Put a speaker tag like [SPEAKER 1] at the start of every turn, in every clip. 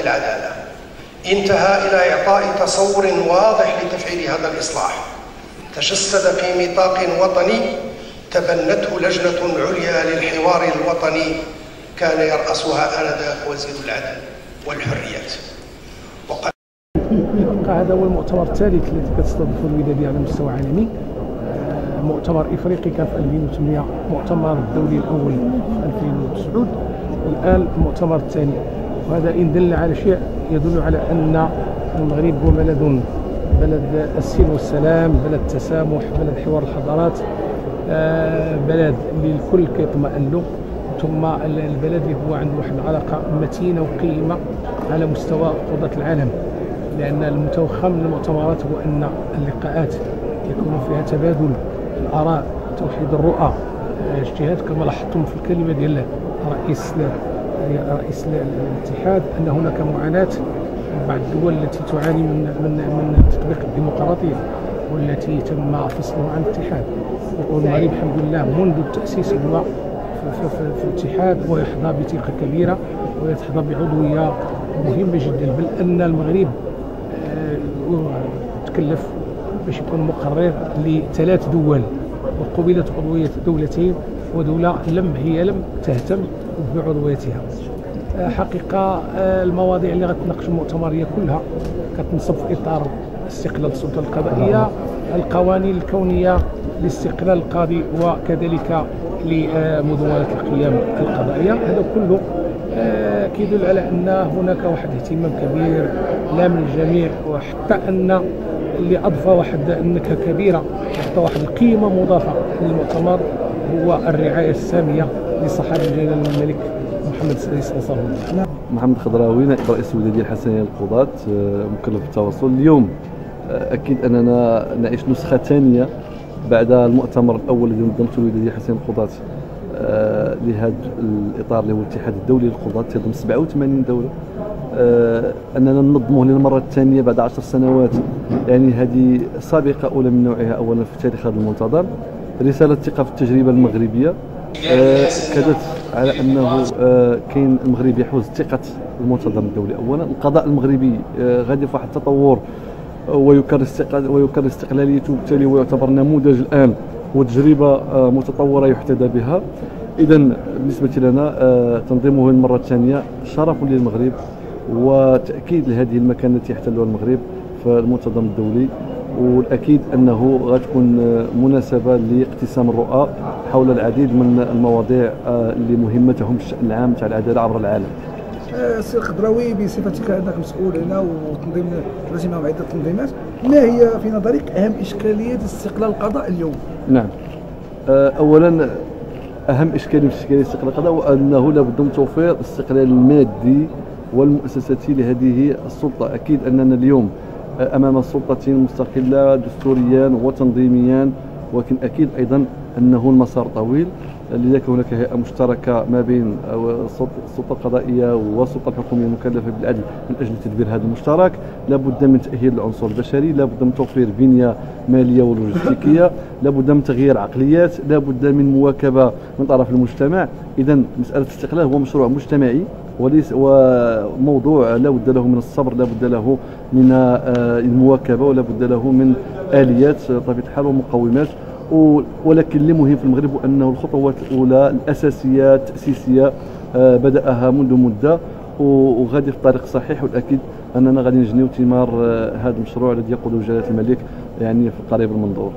[SPEAKER 1] العدالة. انتهى إلى إعطاء تصور واضح لتفعيل هذا الإصلاح. تجسد في ميثاق وطني تبنته لجنة عليا للحوار الوطني كان يرأسها آنذاك وزير العدل والحريات.
[SPEAKER 2] وقد هذا هو المؤتمر الثالث الذي كتستضيفه الودادية على مستوى عالمي. مؤتمر إفريقي كان في 2008 مؤتمر الدولي الأول في 2009 الآن المؤتمر الثاني. وهذا إن دل على شيء يدل على أن المغرب هو بلد بلد السلم والسلام بلد التسامح بلد حوار الحضارات آه، بلد اللي الكل كيطمئن. له ثم البلد اللي هو عنده واحد العلاقة متينة وقيمة على مستوى قضاه العالم. لأن المتوخم من المؤتمرات هو أن اللقاءات يكون فيها تبادل الآراء توحيد الرؤى اجتهاد كما لاحظتم في الكلمة ديال رئيس رئيس الاتحاد أن هناك معاناة بعض الدول التي تعاني من من من تطبيق الديمقراطية والتي تم فصلها عن الاتحاد. والمغرب الحمد لله منذ التأسيس هو في, الاتحاد ويحظى بثقة كبيرة ويحظى بعضوية مهمة جدا بل أن المغرب آه، تكلف باش يكون مقرر لثلاث دول وقبلت عضوية دولتين ودولة لم هي لم تهتم بعضويتها. آه، حقيقة آه، المواضيع اللي غتناقش المؤتمر هي كلها كتنصب في إطار استقلال السلطة القضائية القوانين الكونية لاستقلال القاضي وكذلك لمدونة القيام القضائية هذا كله آه، كيدل على أن هناك واحد اهتمام كبير لا من الجميع وحتى أن اللي أضفى واحد النكهه كبيرة اعطى واحد القيمه مضافة للمؤتمر هو الرعاية السامية لصحابه جلال الملك محمد السادس نصر الله
[SPEAKER 3] محمد خضراوي نائب رئيس الوداديه الحسنيه للقضاة آه، مكلف بالتواصل اليوم آه، أكيد أننا نعيش نسخة ثانية بعد المؤتمر الأول الذي نظمته الوداديه الحسنيه للقضاة آه، لهذا الإطار اللي هو الاتحاد الدولي للقضاة يضم 87 دولة. أننا ننظمه للمرة الثانية بعد عشر سنوات. يعني هذه سابقة أولى من نوعها أولا في تاريخ هذا المنتظر. رسالة ثقة في التجربة المغربية. آه، كدت على أنه آه، كاين المغرب يحوز ثقة المنتظم الدولي. اولا القضاء المغربي غادي في واحد التطور ويكرر ويكرر استقلاليته وبالتالي هو يعتبر نموذج الآن وتجربة متطورة يحتذى بها. اذا بالنسبة لنا تنظيمه المره الثانية شرف للمغرب وتأكيد لهذه المكانة التي يحتلها المغرب في المنتظم الدولي. والأكيد أنه غتكون مناسبة لاقتسام الرؤى حول العديد من المواضيع آه، اللي مهمتهم الشان العام تاع العدالة عبر العالم.
[SPEAKER 4] آه، سي القدراوي بصفتك أنك مسؤول هنا وتنظيم التي معهم عدة تنظيمات ما هي في نظرك أهم اشكاليات استقلال القضاء اليوم؟
[SPEAKER 3] نعم آه، اولا أهم إشكالية في اشكاليه استقلال القضاء هو أنه لابد من توفير الاستقلال المادي والمؤسساتي لهذه السلطة أكيد أننا اليوم أمام سلطة مستقلة دستوريا وتنظيميا ولكن أكيد أيضا أنه المسار طويل. لذلك هناك هيئة مشتركة ما بين السلطة القضائية والسلطة الحكومية المكلفة بالعدل من أجل تدبير هذا المشترك. لابد من تأهيل العنصر البشري لابد من توفير بنية مالية ولوجستيكية لابد من تغيير عقليات لابد من مواكبة من طرف المجتمع. اذا مسألة الاستقلال هو مشروع مجتمعي وليس وموضوع لا بد له من الصبر لا بد له من آه، المواكبة ولا بد له من آليات طبيعة الحال ومقومات. ولكن اللي مهم في المغرب أنه الخطوات الأولى الأساسية التاسيسيه بدأها منذ مدة وغادي في الطريق الصحيح والأكيد أننا غادي نجنيو ثمار آه، هذا المشروع الذي يقوده جلالة الملك يعني في القريب المنظور.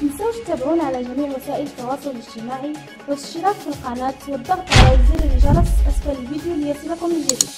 [SPEAKER 5] تنسوش تتابعونا على جميع وسائل التواصل الاجتماعي والاشتراك في القناة والضغط على زر الجرس أسفل الفيديو ليصلكم الجديد.